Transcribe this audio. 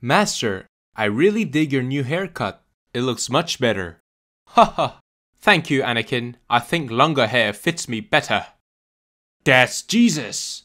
Master, I really dig your new haircut. It looks much better. Ha ha! Thank you, Anakin. I think longer hair fits me better. That's Jesus!